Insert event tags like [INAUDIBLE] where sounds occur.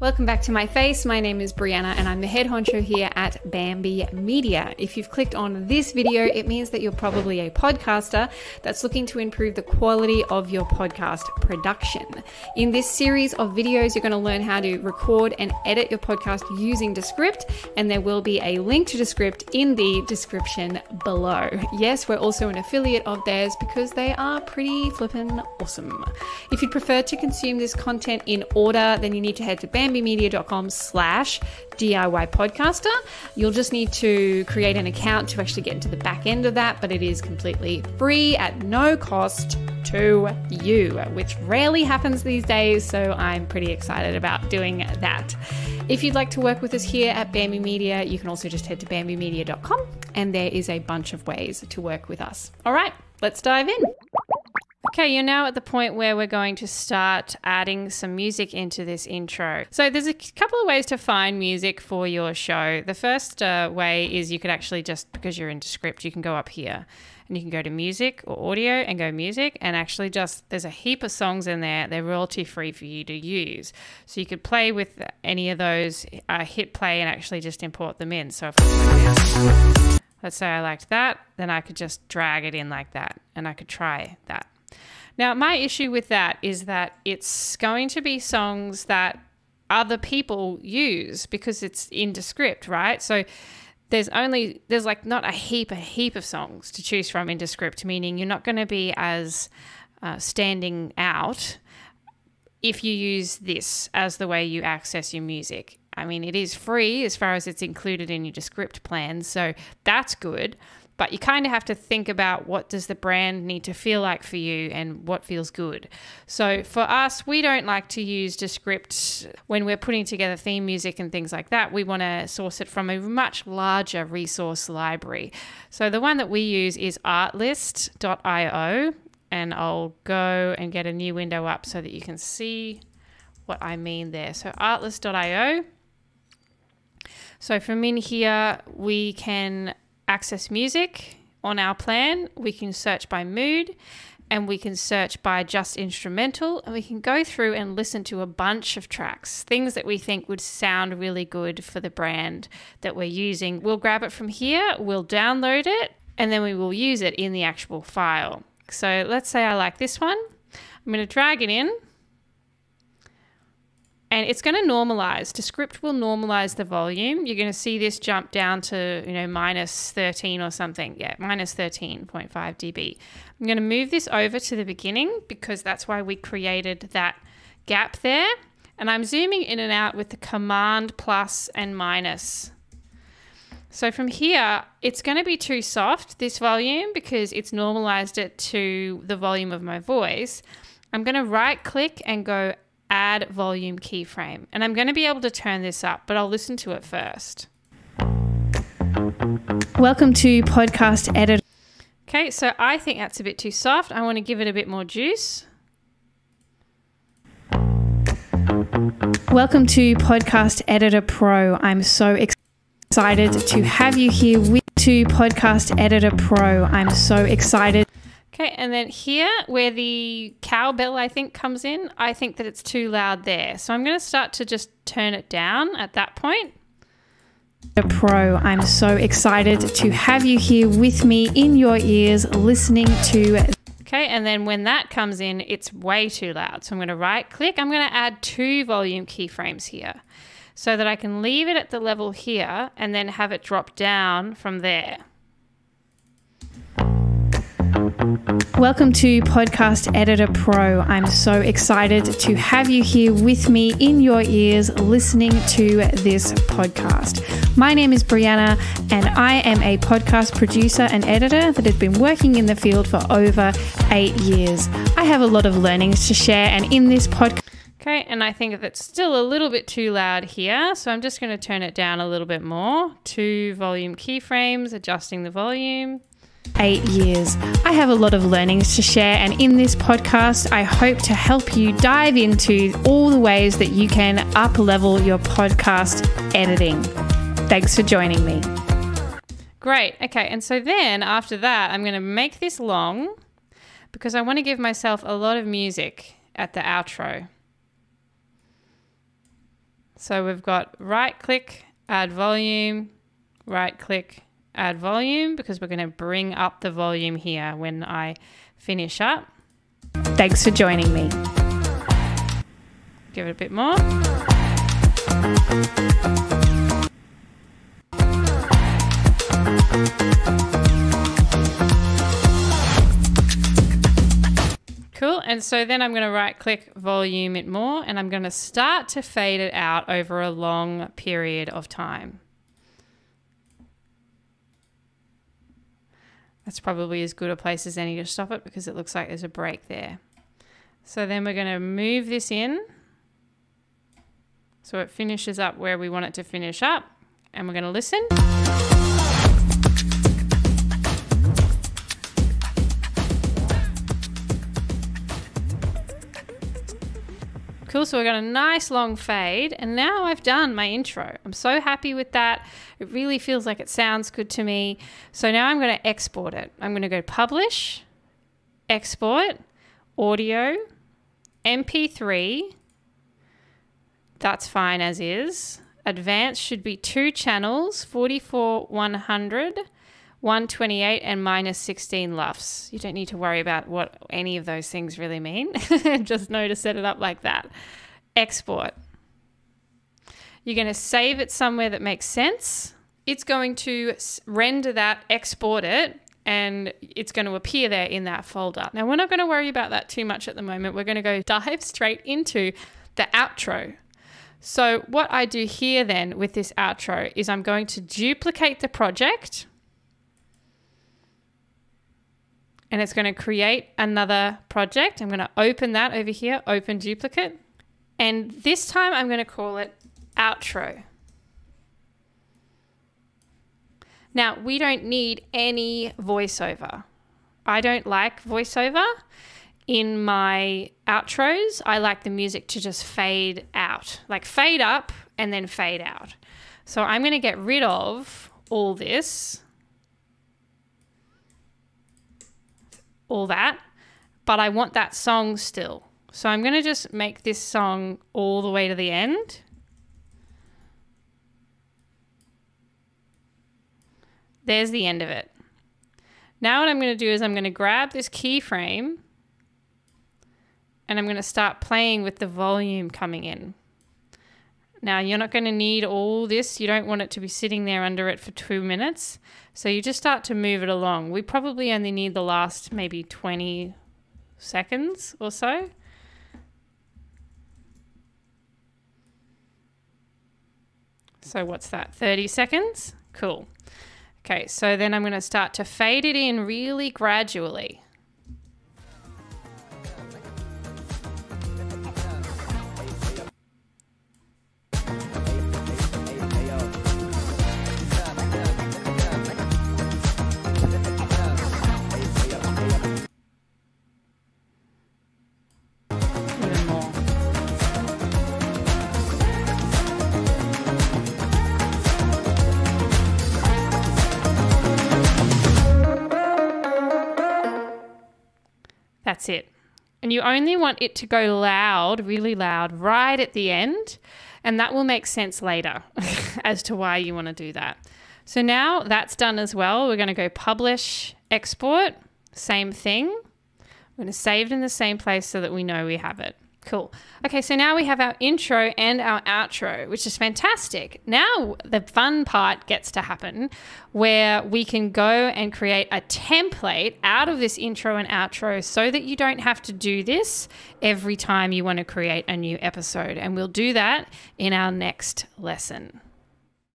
Welcome back to my face. My name is Brianna and I'm the head honcho here at Bamby Media. If you've clicked on this video, it means that you're probably a podcaster that's looking to improve the quality of your podcast production. In this series of videos, you're going to learn how to record and edit your podcast using Descript, and there will be a link to Descript in the description below. Yes, we're also an affiliate of theirs because they are pretty flippin' awesome. If you'd prefer to consume this content in order, then you need to head to Bamby bambymedia.com slash DIY podcaster. You'll just need to create an account to actually get into the back end of that, but it is completely free at no cost to you, which rarely happens these days. So I'm pretty excited about doing that. If you'd like to work with us here at Bamby Media, you can also just head to bambymedia.com and there is a bunch of ways to work with us. All right, let's dive in. Okay, you're now at the point where we're going to start adding some music into this intro. So, there's a couple of ways to find music for your show. The first uh, way is you could actually just, because you're in Descript, you can go up here and you can go to music or audio and go music and actually just, there's a heap of songs in there. They're royalty free for you to use. So, you could play with any of those, uh, hit play, and actually just import them in. So, if let's say I liked that, then I could just drag it in like that and I could try that. Now, my issue with that is that it's going to be songs that other people use because it's in Descript, right? So there's only there's like not a heap a heap of songs to choose from in Descript, meaning you're not going to be as uh, standing out if you use this as the way you access your music. I mean, it is free as far as it's included in your Descript plan, so that's good but you kind of have to think about what does the brand need to feel like for you and what feels good. So for us, we don't like to use Descript when we're putting together theme music and things like that. We want to source it from a much larger resource library. So the one that we use is artlist.io and I'll go and get a new window up so that you can see what I mean there. So artlist.io. So from in here, we can access music on our plan. We can search by mood and we can search by just instrumental and we can go through and listen to a bunch of tracks, things that we think would sound really good for the brand that we're using. We'll grab it from here, we'll download it, and then we will use it in the actual file. So let's say I like this one. I'm going to drag it in and it's going to normalize. Descript will normalize the volume. You're going to see this jump down to, you know, minus 13 or something. Yeah, minus 13.5 dB. I'm going to move this over to the beginning because that's why we created that gap there. And I'm zooming in and out with the command plus and minus. So from here, it's going to be too soft, this volume, because it's normalized it to the volume of my voice. I'm going to right click and go add volume keyframe. And I'm going to be able to turn this up, but I'll listen to it first. Welcome to Podcast Editor. Okay, so I think that's a bit too soft. I want to give it a bit more juice. Welcome to Podcast Editor Pro. I'm so excited to have you here with to Podcast Editor Pro. I'm so excited Okay, and then here where the cowbell I think comes in, I think that it's too loud there. So I'm going to start to just turn it down at that point. The Pro, I'm so excited to have you here with me in your ears listening to Okay, and then when that comes in, it's way too loud. So I'm going to right click. I'm going to add two volume keyframes here so that I can leave it at the level here and then have it drop down from there. Welcome to Podcast Editor Pro. I'm so excited to have you here with me in your ears listening to this podcast. My name is Brianna, and I am a podcast producer and editor that has been working in the field for over eight years. I have a lot of learnings to share, and in this podcast, Okay, and I think it's still a little bit too loud here, so I'm just going to turn it down a little bit more. Two volume keyframes, adjusting the volume eight years. I have a lot of learnings to share, and in this podcast, I hope to help you dive into all the ways that you can up level your podcast editing. Thanks for joining me. Great. Okay. And so then after that, I'm going to make this long because I want to give myself a lot of music at the outro. So we've got right click, add volume, right click, add volume because we're going to bring up the volume here when I finish up. Thanks for joining me. Give it a bit more. Cool. And so then I'm going to right click volume it more and I'm going to start to fade it out over a long period of time. That's probably as good a place as any to stop it because it looks like there's a break there. So then we're going to move this in so it finishes up where we want it to finish up and we're going to listen. Cool, so we've got a nice long fade, and now I've done my intro. I'm so happy with that. It really feels like it sounds good to me. So now I'm going to export it. I'm going to go publish, export, audio, MP3. That's fine as is. Advanced should be two channels, 44 100 128 and minus 16 LUFS. You don't need to worry about what any of those things really mean. [LAUGHS] Just know to set it up like that. Export. You're going to save it somewhere that makes sense. It's going to render that, export it, and it's going to appear there in that folder. Now, we're not going to worry about that too much at the moment. We're going to go dive straight into the outro. So, what I do here then with this outro is I'm going to duplicate the project and it's going to create another project. I'm going to open that over here, open duplicate. And this time I'm going to call it outro. Now, we don't need any voiceover. I don't like voiceover in my outros. I like the music to just fade out, like fade up and then fade out. So I'm going to get rid of all this all that, but I want that song still. So I'm going to just make this song all the way to the end. There's the end of it. Now what I'm going to do is I'm going to grab this keyframe and I'm going to start playing with the volume coming in. Now, you're not going to need all this. You don't want it to be sitting there under it for two minutes. So you just start to move it along. We probably only need the last maybe 20 seconds or so. So what's that? 30 seconds? Cool. Okay, so then I'm going to start to fade it in really gradually. That's it. And you only want it to go loud, really loud, right at the end. And that will make sense later [LAUGHS] as to why you want to do that. So now that's done as well. We're going to go publish, export, same thing. We're going to save it in the same place so that we know we have it. Cool. Okay, so now we have our intro and our outro, which is fantastic. Now the fun part gets to happen where we can go and create a template out of this intro and outro so that you don't have to do this every time you want to create a new episode. And we'll do that in our next lesson.